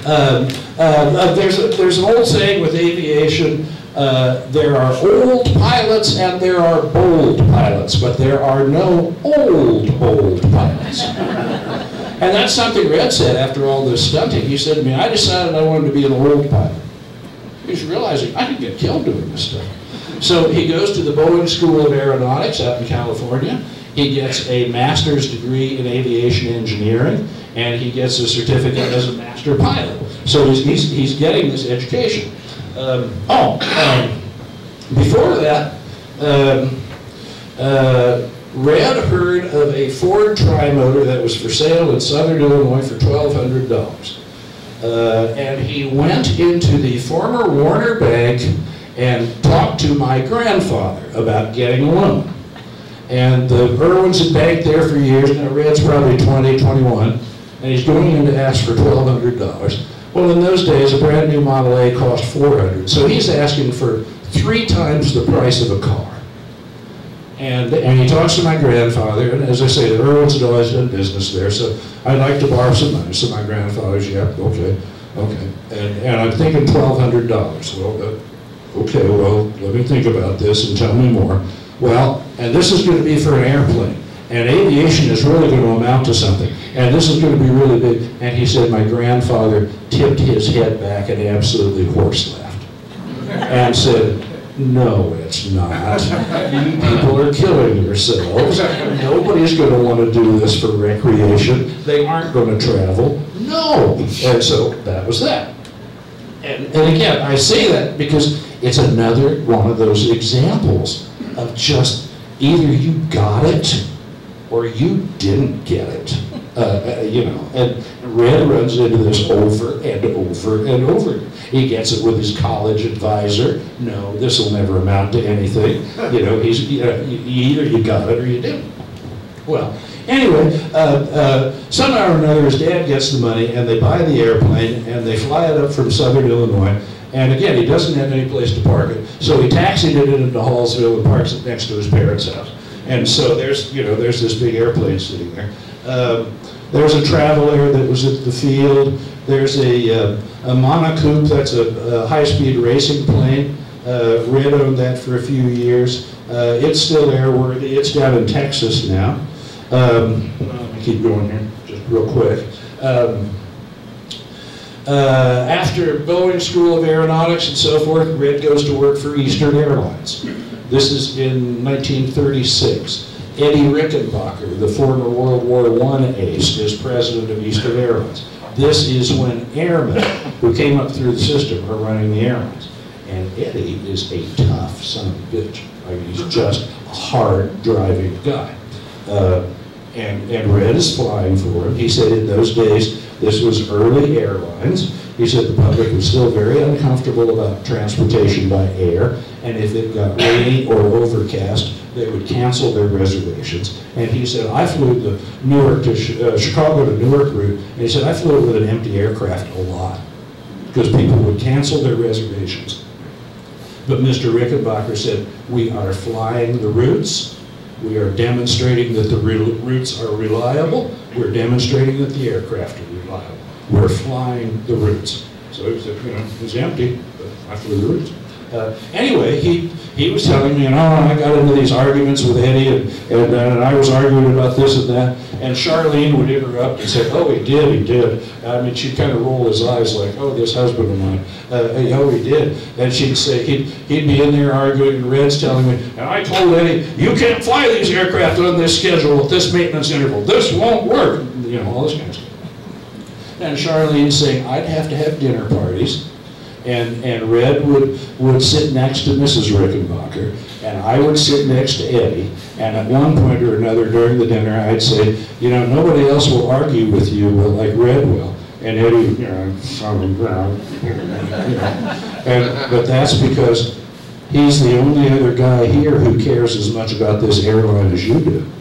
um, uh, uh, there's, a, there's an old saying with aviation uh, there are old pilots and there are bold pilots, but there are no old, old pilots. and that's something Red said after all this stunting. He said to me, I decided I wanted to be an old pilot. He's realizing I could get killed doing this stuff. So he goes to the Boeing School of Aeronautics out in California. He gets a master's degree in aviation engineering, and he gets a certificate as a master pilot. So he's, he's, he's getting this education. Um, oh, um, before that, um, uh, Red heard of a Ford Trimotor that was for sale in southern Illinois for $1,200. Uh, and he went into the former Warner Bank and talked to my grandfather about getting a loan. And the Irwins had banked there for years, now Red's probably 20, 21, and he's going in to ask for $1,200. Well, in those days, a brand new Model A cost 400. So he's asking for three times the price of a car. And, and he talks to my grandfather, and as I say, the Irwins had always done business there, so I'd like to borrow some money. So my grandfather's, yeah, okay, okay. And, and I'm thinking $1,200. Well, uh, okay, well, let me think about this and tell me more. Well, and this is going to be for an airplane. And aviation is really going to amount to something. And this is going to be really big. And he said my grandfather tipped his head back and absolutely horse laughed. And said, no, it's not. People are killing yourselves. Nobody's going to want to do this for recreation. They aren't going to travel. No. And so that was that. And, and again, I say that because it's another one of those examples of just either you got it or you didn't get it. Uh, uh, you know, and Red runs into this over and over and over. He gets it with his college advisor. No, this will never amount to anything. You know, he's you know, either you got it or you didn't. Well, anyway, uh, uh, somehow or another, his dad gets the money, and they buy the airplane, and they fly it up from southern Illinois. And again, he doesn't have any place to park it, so he taxied it into Hallsville and parks it next to his parents' house. And so there's, you know, there's this big airplane sitting there. Um, there's a Travel Air that was at the field. There's a, uh, a Monocoupe, that's a, a high-speed racing plane. Uh, Red owned that for a few years. Uh, it's still airworthy. It's down in Texas now. Um, let me keep going here, just real quick. Um, uh, after Boeing School of Aeronautics and so forth, Red goes to work for Eastern Airlines. This is in 1936. Eddie Rickenbacker, the former World War I ace, is president of Eastern Airlines. This is when airmen who came up through the system are running the airlines. And Eddie is a tough son of a bitch. I mean, he's just a hard driving guy. Uh, and, and Red is flying for him. He said in those days, this was early airlines. He said the public was still very uncomfortable about transportation by air, and if it got rainy or overcast, they would cancel their reservations. And he said, I flew the Newark to uh, Chicago to Newark route, and he said, I flew it with an empty aircraft a lot because people would cancel their reservations. But Mr. Rickenbacker said, we are flying the routes. We are demonstrating that the routes are reliable. We're demonstrating that the aircraft are reliable. We're flying the routes. So it was, you know, it was empty, but I flew the routes. Uh, anyway, he, he was telling me, you know, I got into these arguments with Eddie, and, and, and I was arguing about this and that, and Charlene would interrupt and say, oh, he did, he did. I mean, she'd kind of roll his eyes like, oh, this husband of mine, uh, hey, oh, he did. And she'd say, he'd, he'd be in there arguing, and Red's telling me, and I told Eddie, you can't fly these aircraft on this schedule at this maintenance interval. This won't work. You know, all this kind of stuff. And Charlene saying, I'd have to have dinner parties. And, and Red would, would sit next to Mrs. Rickenbacker, and I would sit next to Eddie. And at one point or another during the dinner, I'd say, you know, nobody else will argue with you like Red will. And Eddie, you know, of a- And, but that's because he's the only other guy here who cares as much about this airline as you do.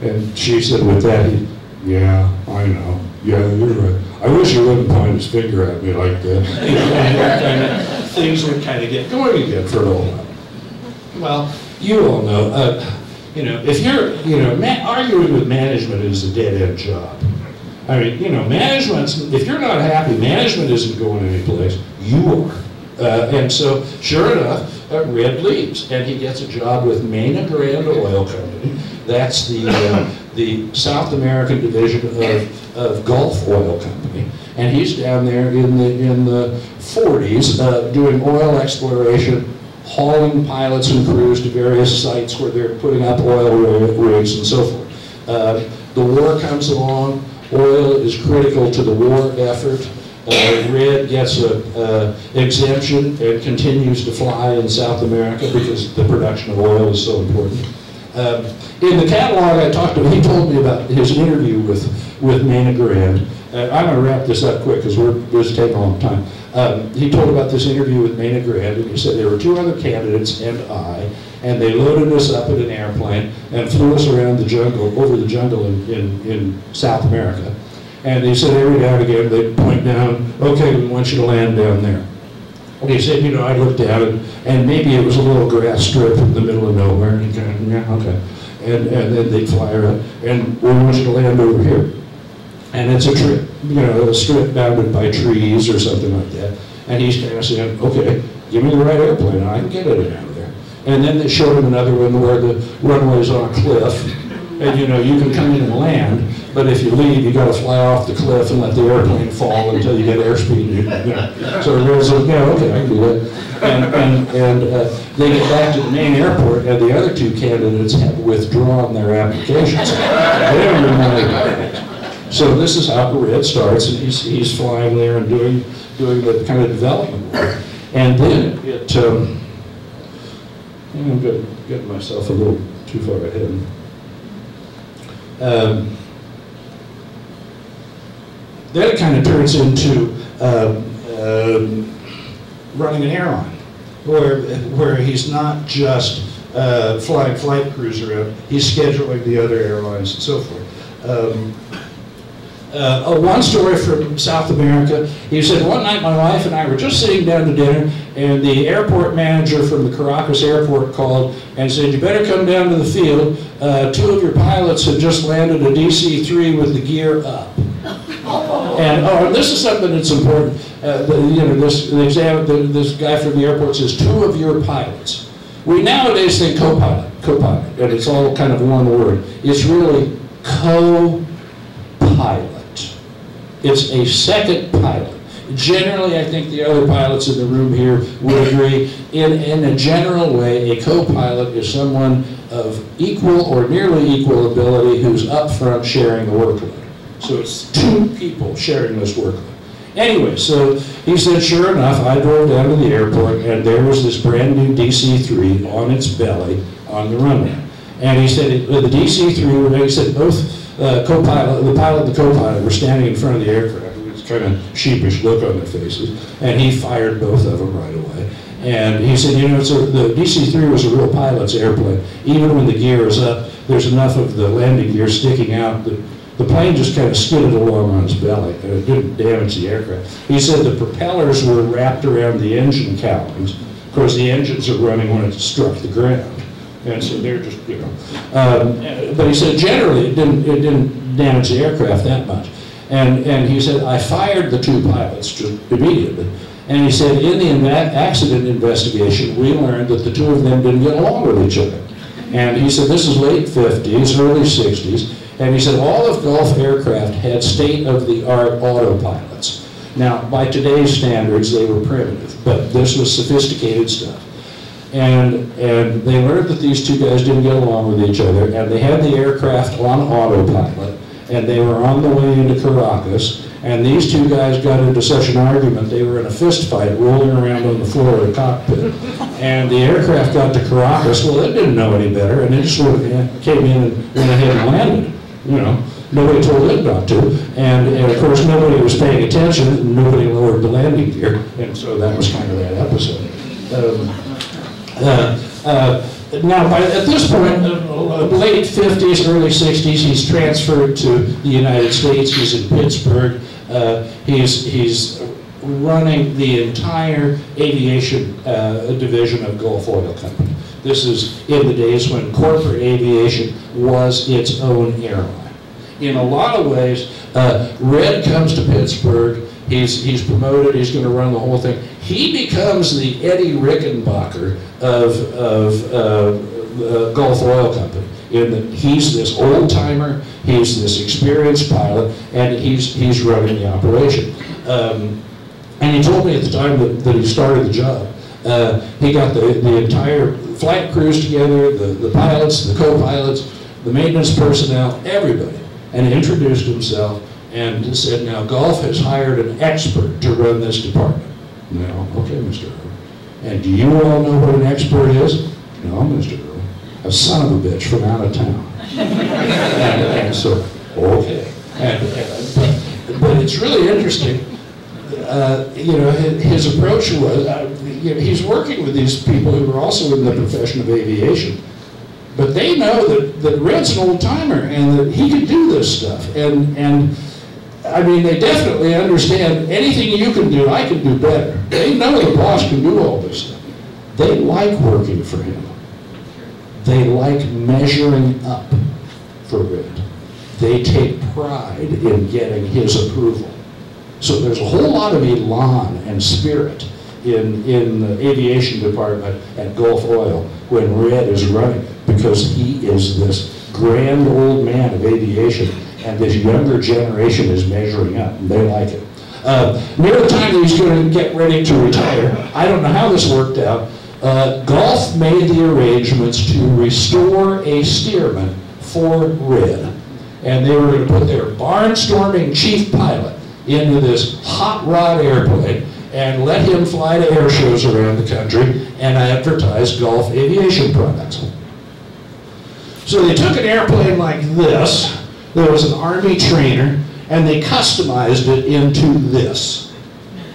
And she said with that, he, yeah, I know, yeah, you're right. I wish you wouldn't point his finger at me like that. You know, and- and Things would kind of get going again for a little while. Well, you all know, uh, you know, if you're, you know, ma- arguing with management is a dead-end job. I mean, you know, management's, if you're not happy, management isn't going anyplace, you are. Uh, and so, sure enough, uh, Red leaves, and he gets a job with Mene Grande Oil Company. That's the, uh, the South American division of, of Gulf Oil Company. And he's down there in the, in the 40s, uh, doing oil exploration, hauling pilots and crews to various sites where they're putting up oil rigs and so forth. Uh, The war comes along, oil is critical to the war effort. Uh, Red gets an uh, exemption and continues to fly in South America because the production of oil is so important. Um, In the catalog I talked to him, he told me about his interview with, with Mene Grande. Uh, I'm gonna wrap this up quick because we're, this is taking a long time. Um, He told about this interview with Mene Grande, and he said there were two other candidates and I, and they loaded us up in an airplane and flew us around the jungle, over the jungle in, in, in South America. And he said every now and again, they'd point down, okay, we want you to land down there. And he said, you know, I looked at it, and maybe it was a little grass strip in the middle of nowhere, and kind of, yeah, okay. And, and then they'd fly around, and we want you to land over here. And it's a trip, you know, a strip bounded by trees or something like that. And he's kind of saying, okay, give me the right airplane, I can get it out of there. And then they showed him another one where the runway's on a cliff, and you know, you can come in and land, but if you leave, you gotta fly off the cliff and let the airplane fall until you get airspeed. you know. So guy said, yeah, okay, I can do that. And, and, and uh, they get back to the main airport, and the other two candidates have withdrawn their applications. To so this is how Red starts, and he's, he's flying there and doing, doing the kind of development work. And then it, um, I'm getting, getting myself a little too far ahead. Um, then it kind of turns into um, um, running an airline, where, where he's not just uh, flying flight crews around, he's scheduling the other airlines and so forth. Um, uh, oh, one story from South America. He said, one night my wife and I were just sitting down to dinner, and the airport manager from the Caracas airport called and said, you better come down to the field. Uh, two of your pilots have just landed a DC-3 with the gear up. And, oh, this is something that's important. Uh, the, you know, this, the exam, the, this guy from the airport says, two of your pilots. We nowadays think co-pilot, co-pilot, and it's all kind of one word. It's really co-pilot. It's a second pilot. Generally, I think the other pilots in the room here would agree, in, in a general way, a co-pilot is someone of equal or nearly equal ability who's up front sharing the workload. So it's two people sharing this workload. Anyway, so he said, sure enough, I drove down to the airport and there was this brand new DC-3 on its belly on the runway. And he said, the DC-3, were- he said both uh, co-pilot, the pilot and the co-pilot were standing in front of the aircraft with kind of sheepish look on their faces. And he fired both of them right away. And he said, you know, the DC-3 was a real pilot's airplane. Even when the gear is up, there's enough of the landing gear sticking out that the plane just kind of skidded along on its belly, and it didn't damage the aircraft. He said the propellers were wrapped around the engine cowlings. Of course, the engines are running when it struck the ground, and so they're just, you know. Um, but he said generally it didn't, it didn't damage the aircraft that much. And, and he said, I fired the two pilots immediately. And he said, in the accident investigation, we learned that the two of them didn't get along with each other. And he said, this is late 50s, early 60s, and he said, all of Gulf aircraft had state-of-the-art autopilots. Now, by today's standards, they were primitive, but this was sophisticated stuff. And, and they learned that these two guys didn't get along with each other, and they had the aircraft on autopilot, and they were on the way into Caracas, and these two guys got into such an argument, they were in a fist fight, rolling around on the floor of the cockpit. And the aircraft got to Caracas, well, it didn't know any better, and it just sort of came in and went ahead and landed, you know. Nobody told it not to, and, and of course, nobody was paying attention, nobody lowered the landing gear, and so that was kind of that episode. Um, uh, uh, Now, by, at this point, uh, late 50s, early 60s, he's transferred to the United States, he's in Pittsburgh, Uh, he's, he's running the entire aviation uh, division of Gulf Oil Company. This is in the days when corporate aviation was its own airline. In a lot of ways, uh, Red comes to Pittsburgh, he's, he's promoted, he's gonna run the whole thing. He becomes the Eddie Rickenbacker of, of uh, the Gulf Oil Company. In that he's this old timer, he's this experienced pilot, and he's, he's running the operation. Um, and he told me at the time that, that he started the job, uh, he got the, the entire flight crews together, the, the pilots, the co-pilots, the maintenance personnel, everybody, and introduced himself and said, now Gulf has hired an expert to run this department. No, okay, Mr. Earl. And do you all know what an expert is? No, Mr. Earl. A son of a bitch from out of town. and, and so, okay. And, and, but, but it's really interesting uh, you know, his, his approach was, uh, you know, he's working with these people who are also in the profession of aviation, but they know that, that Red's an old timer and that he can do this stuff. And, and I mean, they definitely understand anything you can do, I can do better. They know the boss can do all this stuff. They like working for him. They like measuring up for Red. They take pride in getting his approval. So there's a whole lot of elan and spirit in, in the aviation department at Gulf Oil when Red is running because he is this grand old man of aviation, and this younger generation is measuring up, and they like it. Uh, near the time he's going to get ready to retire, I don't know how this worked out, uh, Gulf made the arrangements to restore a Stearman for Red. And they were going to put their barnstorming chief pilot into this hot rod airplane and let him fly to air shows around the country and advertise Gulf aviation products. So they took an airplane like this, there was an Army trainer, and they customized it into this.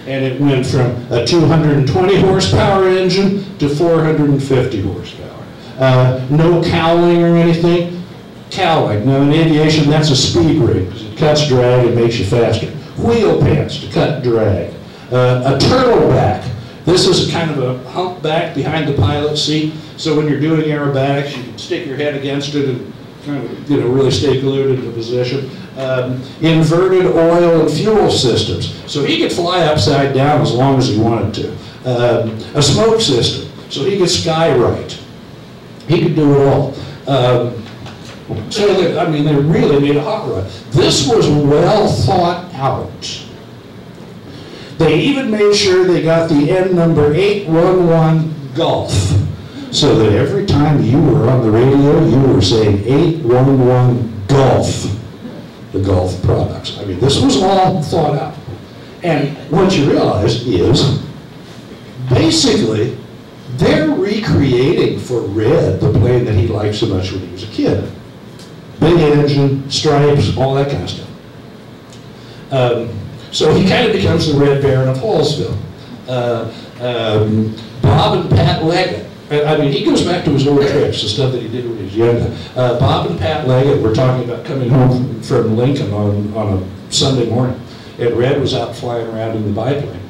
And it went from a 220 horsepower engine to 450 horsepower. Uh, no cowling or anything. Cowling, now in aviation that's a speed rig, because it cuts drag and makes you faster wheel pants to cut drag, uh, a turtleback. This is a kind of a humpback behind the pilot seat, so when you're doing aerobatics, you can stick your head against it and kind of, you know, really stay glued into position. Um, inverted oil and fuel systems, so he could fly upside down as long as he wanted to. Um, a smoke system, so he could sky right. He could do it all. Um, so, they, I mean, they really made a hot rod. This was well thought out. They even made sure they got the N number 811 Gulf, so that every time you were on the radio, you were saying 811 Gulf, the Gulf products. I mean, this was all thought out. And what you realize is, basically, they're recreating for Red the plane that he liked so much when he was a kid big engine, stripes, all that kind of stuff. Um, so he kind of becomes the Red Baron of Hallsville. Uh, um, Bob and Pat Leggett. I mean, he goes back to his old tricks, the stuff that he did when he was younger. Uh, Bob and Pat Leggett were talking about coming home from Lincoln on, on a Sunday morning. And Red was out flying around in the biplane.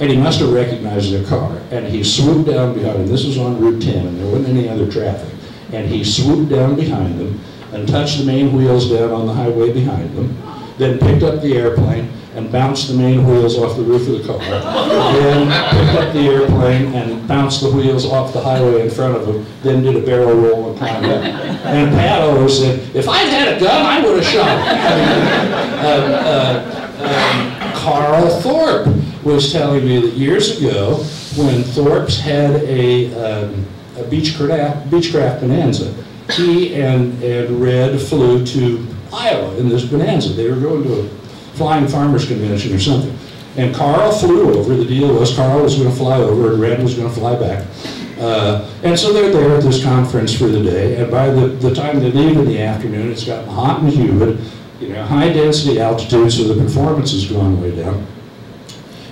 And he must have recognized their car. And he swooped down behind them. This was on Route 10, and there wasn't any other traffic. And he swooped down behind them and touched the main wheels down on the highway behind them, then picked up the airplane and bounced the main wheels off the roof of the car. Then picked up the airplane and bounced the wheels off the highway in front of him, then did a barrel roll and climbed up. And Pat always said, if I'd had a gun, I would have shot. Um, uh, um, Carl Thorpe was telling me that years ago, when Thorpe's had a, um, a beechcraft, beechcraft bonanza, he and, and Red flew to Iowa in this bonanza. They were going to a flying farmers convention or something. And Carl flew over. The deal was Carl was going to fly over and Red was going to fly back. Uh, and so they're there at this conference for the day. And by the, the time they leave in the afternoon, it's gotten hot and humid, you know, high density altitude, so the performance has gone way down.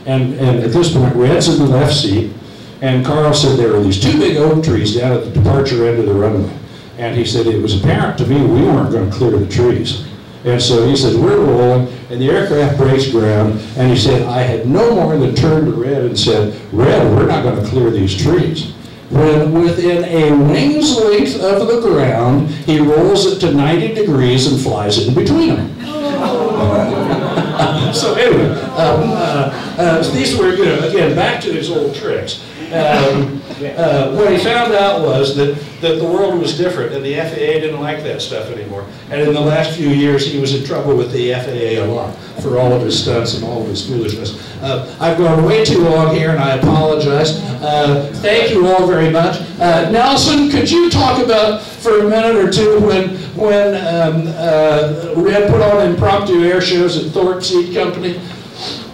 And, and at this point, Red's in the left seat, and Carl said there were these two big oak trees down at the departure end of the runway. And he said, it was apparent to me we weren't going to clear the trees. And so he said, we're rolling, and the aircraft breaks ground, and he said, I had no more than turned to Red and said, Red, we're not going to clear these trees. When within a wing's length of the ground, he rolls it to 90 degrees and flies it in between them. so anyway, um, uh, uh, these were, you know, again, back to these old tricks. Um, uh, what he found out was that, that the world was different and the FAA didn't like that stuff anymore. And in the last few years, he was in trouble with the FAA a lot for all of his stunts and all of his foolishness. Uh, I've gone way too long here and I apologize. Uh, thank you all very much. Uh, Nelson, could you talk about for a minute or two when, when um, uh, Red put on impromptu air shows at Thorpe Seed Company?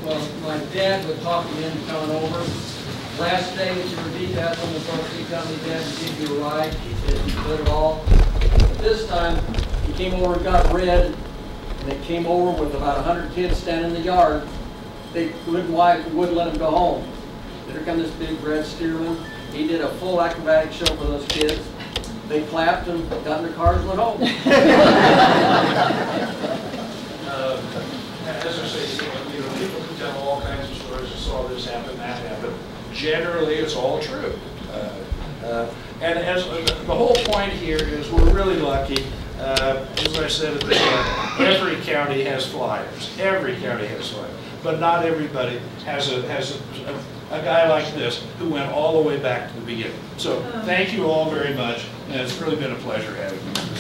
Well, my dad would talk me into. Last day that you were detached on the property company, dad would give you a ride, said he could it all. But This time, he came over and got red, and they came over with about a hundred kids standing in the yard. They wouldn't, wouldn't let him go home. Here come this big red Stearman, he did a full acrobatic show for those kids. They clapped and got in their cars and went home. Uh, As I say, you know, people can tell all kinds of stories, I saw this happen, that happened. Generally, it's all true. Uh, uh, And as, the whole point here is, we're really lucky. Uh, As I said at the start, every county has flyers, every county has flyers. But not everybody has a, has a, a guy like this who went all the way back to the beginning. So, thank you all very much, and it's really been a pleasure having you.